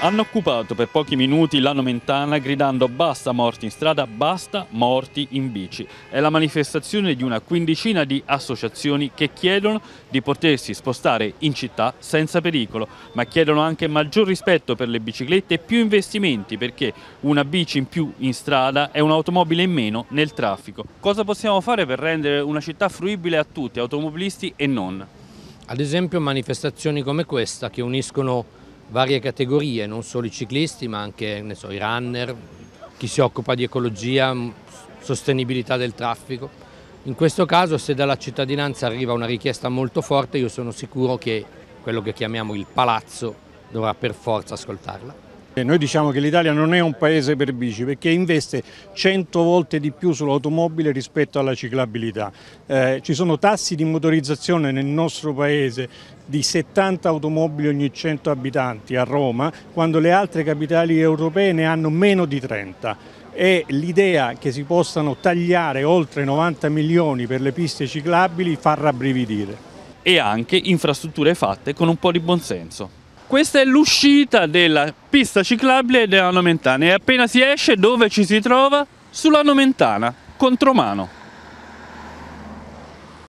hanno occupato per pochi minuti la Nomentana gridando basta morti in strada, basta morti in bici. È la manifestazione di una quindicina di associazioni che chiedono di potersi spostare in città senza pericolo, ma chiedono anche maggior rispetto per le biciclette e più investimenti perché una bici in più in strada è un'automobile in meno nel traffico. Cosa possiamo fare per rendere una città fruibile a tutti, automobilisti e non? Ad esempio manifestazioni come questa che uniscono varie categorie, non solo i ciclisti ma anche so, i runner, chi si occupa di ecologia, sostenibilità del traffico. In questo caso se dalla cittadinanza arriva una richiesta molto forte io sono sicuro che quello che chiamiamo il palazzo dovrà per forza ascoltarla. Noi diciamo che l'Italia non è un paese per bici perché investe 100 volte di più sull'automobile rispetto alla ciclabilità. Eh, ci sono tassi di motorizzazione nel nostro paese di 70 automobili ogni 100 abitanti a Roma, quando le altre capitali europee ne hanno meno di 30 e l'idea che si possano tagliare oltre 90 milioni per le piste ciclabili fa rabbrividire. E anche infrastrutture fatte con un po' di buonsenso. Questa è l'uscita della pista ciclabile della Nomentana e appena si esce dove ci si trova? Sulla Nomentana, contromano.